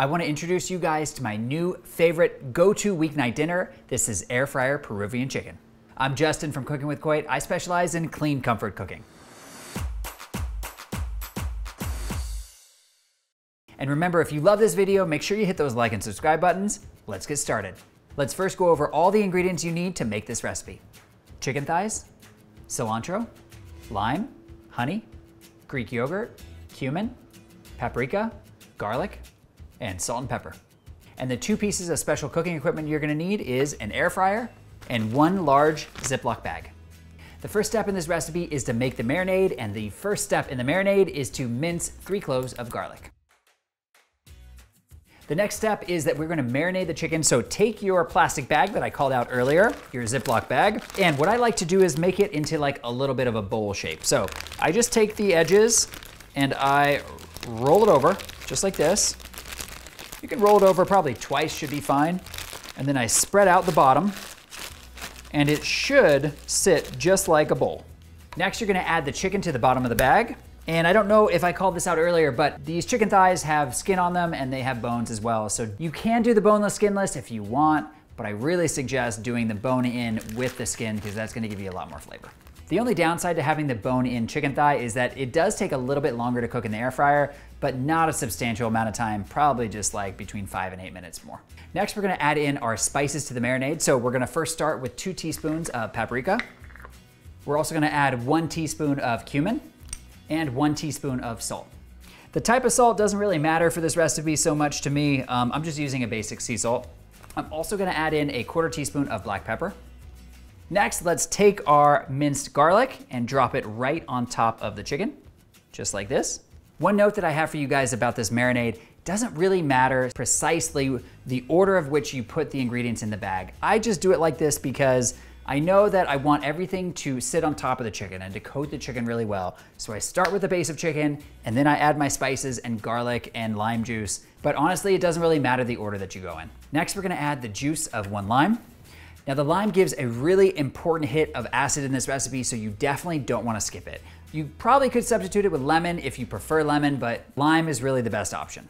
I want to introduce you guys to my new favorite go-to weeknight dinner. This is air fryer Peruvian chicken. I'm Justin from Cooking with Coit. I specialize in clean comfort cooking. And remember, if you love this video, make sure you hit those like and subscribe buttons. Let's get started. Let's first go over all the ingredients you need to make this recipe. Chicken thighs, cilantro, lime, honey, Greek yogurt, cumin, paprika, garlic, and salt and pepper. And the two pieces of special cooking equipment you're gonna need is an air fryer and one large Ziploc bag. The first step in this recipe is to make the marinade, and the first step in the marinade is to mince three cloves of garlic. The next step is that we're gonna marinate the chicken. So take your plastic bag that I called out earlier, your Ziploc bag, and what I like to do is make it into like a little bit of a bowl shape. So I just take the edges and I roll it over, just like this. You can roll it over probably twice should be fine. And then I spread out the bottom and it should sit just like a bowl. Next, you're gonna add the chicken to the bottom of the bag. And I don't know if I called this out earlier, but these chicken thighs have skin on them and they have bones as well. So you can do the boneless skinless if you want, but I really suggest doing the bone in with the skin because that's gonna give you a lot more flavor. The only downside to having the bone-in chicken thigh is that it does take a little bit longer to cook in the air fryer, but not a substantial amount of time, probably just like between five and eight minutes more. Next, we're gonna add in our spices to the marinade. So we're gonna first start with two teaspoons of paprika. We're also gonna add one teaspoon of cumin and one teaspoon of salt. The type of salt doesn't really matter for this recipe so much to me. Um, I'm just using a basic sea salt. I'm also gonna add in a quarter teaspoon of black pepper, Next, let's take our minced garlic and drop it right on top of the chicken, just like this. One note that I have for you guys about this marinade, doesn't really matter precisely the order of which you put the ingredients in the bag. I just do it like this because I know that I want everything to sit on top of the chicken and to coat the chicken really well. So I start with the base of chicken and then I add my spices and garlic and lime juice. But honestly, it doesn't really matter the order that you go in. Next, we're gonna add the juice of one lime. Now the lime gives a really important hit of acid in this recipe, so you definitely don't wanna skip it. You probably could substitute it with lemon if you prefer lemon, but lime is really the best option.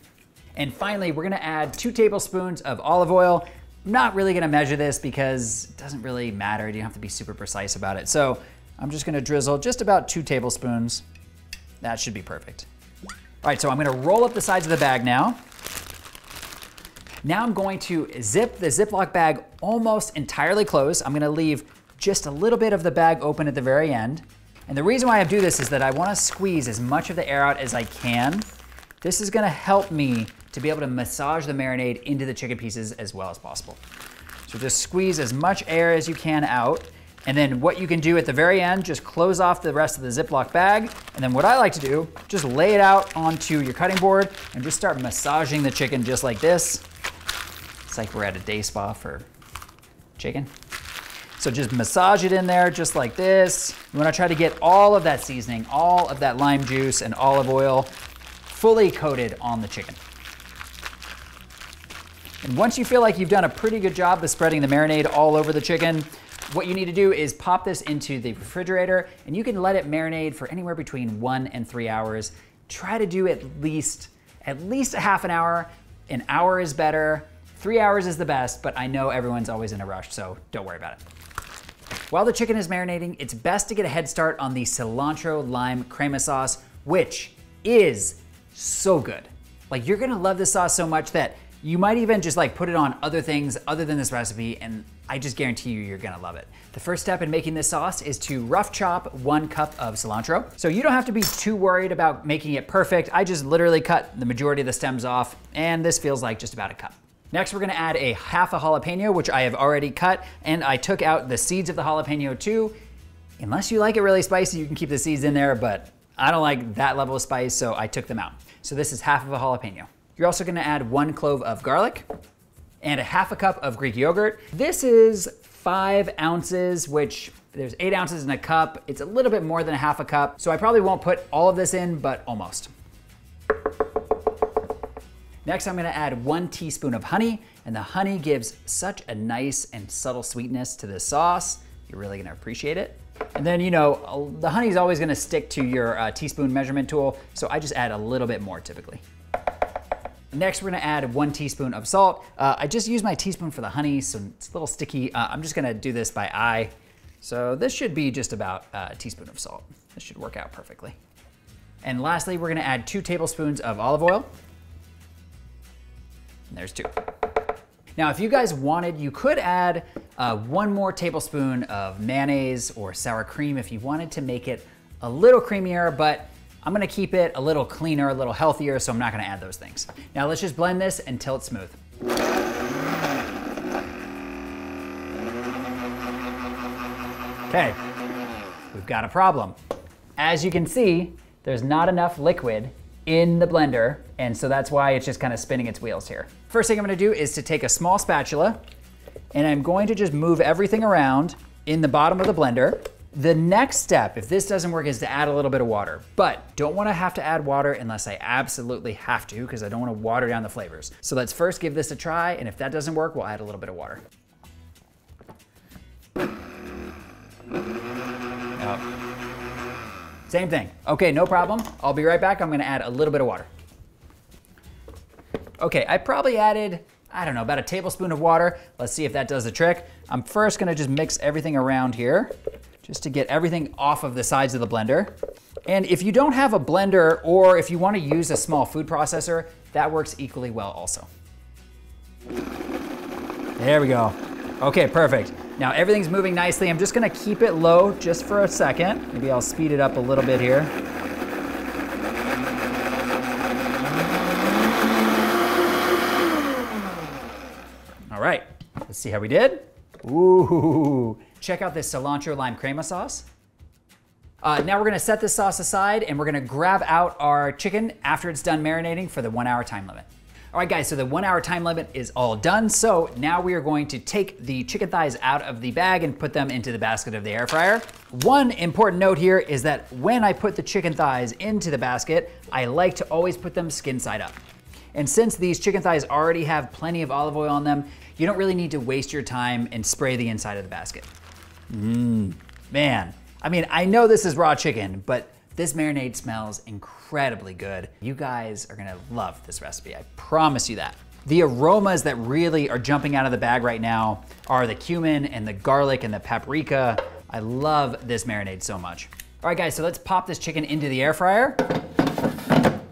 And finally, we're gonna add two tablespoons of olive oil. I'm not really gonna measure this because it doesn't really matter. You don't have to be super precise about it. So I'm just gonna drizzle just about two tablespoons. That should be perfect. All right, so I'm gonna roll up the sides of the bag now. Now I'm going to zip the Ziploc bag almost entirely closed. I'm gonna leave just a little bit of the bag open at the very end. And the reason why I do this is that I wanna squeeze as much of the air out as I can. This is gonna help me to be able to massage the marinade into the chicken pieces as well as possible. So just squeeze as much air as you can out. And then what you can do at the very end, just close off the rest of the Ziploc bag. And then what I like to do, just lay it out onto your cutting board and just start massaging the chicken just like this. It's like we're at a day spa for chicken. So just massage it in there just like this. You wanna try to get all of that seasoning, all of that lime juice and olive oil fully coated on the chicken. And once you feel like you've done a pretty good job of spreading the marinade all over the chicken, what you need to do is pop this into the refrigerator and you can let it marinate for anywhere between one and three hours. Try to do at least, at least a half an hour. An hour is better. Three hours is the best, but I know everyone's always in a rush, so don't worry about it. While the chicken is marinating, it's best to get a head start on the cilantro lime crema sauce, which is so good. Like you're gonna love this sauce so much that you might even just like put it on other things other than this recipe and I just guarantee you you're gonna love it. The first step in making this sauce is to rough chop one cup of cilantro. So you don't have to be too worried about making it perfect. I just literally cut the majority of the stems off and this feels like just about a cup. Next, we're gonna add a half a jalapeno, which I have already cut, and I took out the seeds of the jalapeno too. Unless you like it really spicy, you can keep the seeds in there, but I don't like that level of spice, so I took them out. So this is half of a jalapeno. You're also gonna add one clove of garlic and a half a cup of Greek yogurt. This is five ounces, which there's eight ounces in a cup. It's a little bit more than a half a cup, so I probably won't put all of this in, but almost. Next, I'm gonna add one teaspoon of honey, and the honey gives such a nice and subtle sweetness to the sauce. You're really gonna appreciate it. And then, you know, the honey is always gonna stick to your uh, teaspoon measurement tool, so I just add a little bit more typically. Next, we're gonna add one teaspoon of salt. Uh, I just use my teaspoon for the honey, so it's a little sticky. Uh, I'm just gonna do this by eye. So this should be just about a teaspoon of salt. This should work out perfectly. And lastly, we're gonna add two tablespoons of olive oil. And there's two. Now, if you guys wanted, you could add uh, one more tablespoon of mayonnaise or sour cream if you wanted to make it a little creamier, but I'm gonna keep it a little cleaner, a little healthier, so I'm not gonna add those things. Now let's just blend this until it's smooth. Okay, we've got a problem. As you can see, there's not enough liquid in the blender, and so that's why it's just kind of spinning its wheels here. First thing I'm gonna do is to take a small spatula, and I'm going to just move everything around in the bottom of the blender. The next step, if this doesn't work, is to add a little bit of water. But don't wanna have to add water unless I absolutely have to, because I don't wanna water down the flavors. So let's first give this a try, and if that doesn't work, we'll add a little bit of water. Same thing. Okay, no problem. I'll be right back. I'm gonna add a little bit of water. Okay, I probably added, I don't know, about a tablespoon of water. Let's see if that does the trick. I'm first gonna just mix everything around here just to get everything off of the sides of the blender. And if you don't have a blender or if you wanna use a small food processor, that works equally well also. There we go. Okay, perfect. Now everything's moving nicely. I'm just gonna keep it low just for a second. Maybe I'll speed it up a little bit here. All right, let's see how we did. Ooh, check out this cilantro lime crema sauce. Uh, now we're gonna set this sauce aside and we're gonna grab out our chicken after it's done marinating for the one hour time limit. All right guys, so the one hour time limit is all done. So now we are going to take the chicken thighs out of the bag and put them into the basket of the air fryer. One important note here is that when I put the chicken thighs into the basket, I like to always put them skin side up. And since these chicken thighs already have plenty of olive oil on them, you don't really need to waste your time and spray the inside of the basket. Mmm, man. I mean, I know this is raw chicken, but this marinade smells incredibly good. You guys are gonna love this recipe, I promise you that. The aromas that really are jumping out of the bag right now are the cumin and the garlic and the paprika. I love this marinade so much. All right guys, so let's pop this chicken into the air fryer.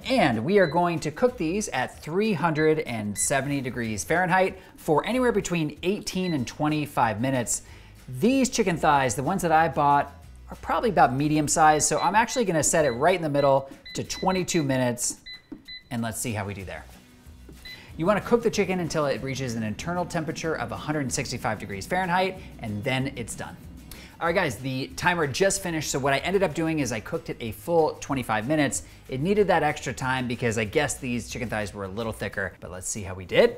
And we are going to cook these at 370 degrees Fahrenheit for anywhere between 18 and 25 minutes. These chicken thighs, the ones that I bought, are probably about medium size. So I'm actually gonna set it right in the middle to 22 minutes and let's see how we do there. You wanna cook the chicken until it reaches an internal temperature of 165 degrees Fahrenheit and then it's done. All right guys, the timer just finished. So what I ended up doing is I cooked it a full 25 minutes. It needed that extra time because I guess these chicken thighs were a little thicker, but let's see how we did.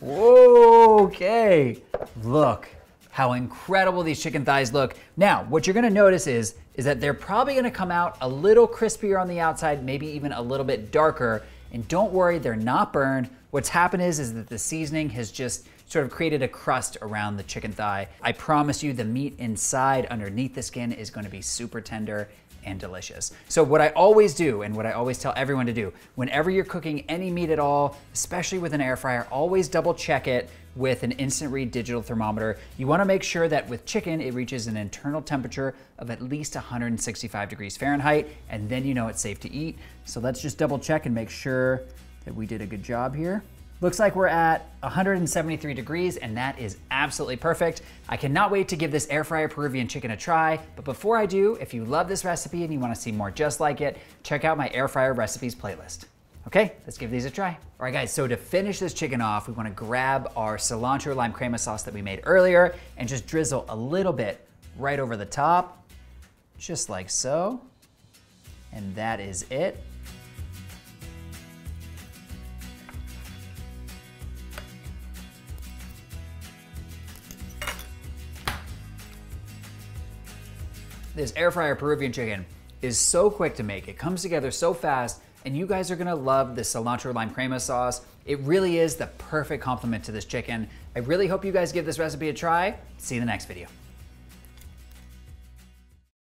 Whoa, Okay, look, how incredible these chicken thighs look. Now, what you're gonna notice is, is that they're probably gonna come out a little crispier on the outside, maybe even a little bit darker. And don't worry, they're not burned. What's happened is, is that the seasoning has just sort of created a crust around the chicken thigh. I promise you the meat inside underneath the skin is gonna be super tender and delicious. So what I always do and what I always tell everyone to do, whenever you're cooking any meat at all, especially with an air fryer, always double check it with an instant read digital thermometer. You wanna make sure that with chicken, it reaches an internal temperature of at least 165 degrees Fahrenheit, and then you know it's safe to eat. So let's just double check and make sure that we did a good job here. Looks like we're at 173 degrees and that is absolutely perfect. I cannot wait to give this air fryer Peruvian chicken a try. But before I do, if you love this recipe and you wanna see more just like it, check out my air fryer recipes playlist. Okay, let's give these a try. All right guys, so to finish this chicken off, we wanna grab our cilantro lime crema sauce that we made earlier and just drizzle a little bit right over the top, just like so. And that is it. This air fryer Peruvian chicken is so quick to make. It comes together so fast and you guys are gonna love the cilantro lime crema sauce. It really is the perfect complement to this chicken. I really hope you guys give this recipe a try. See you in the next video.